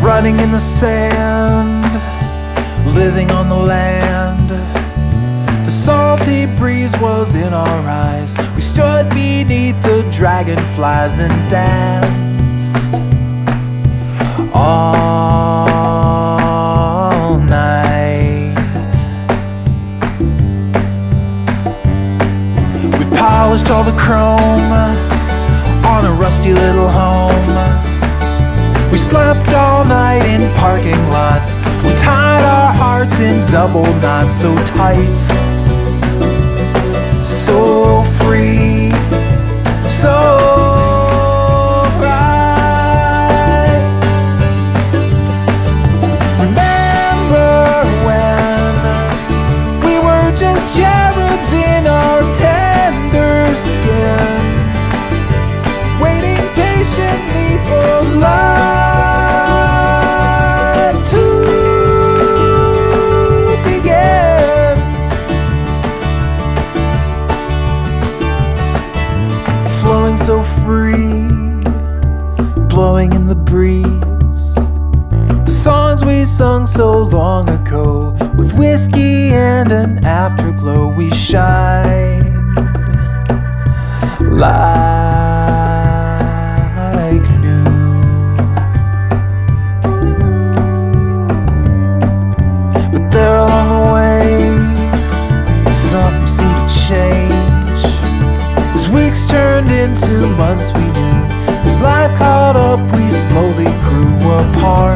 running in the sand, living on the land. The salty breeze was in our eyes. We stood beneath the dragonflies and danced all night. We polished all the chrome on a rusty little home. We slept all night in parking lots. We tied our hearts in double knots so tight. Breeze. The songs we sung so long ago, with whiskey and an afterglow, we shine like new. But there along the way, something seemed to change. As weeks turned into months, we knew. Life caught up, we slowly grew apart.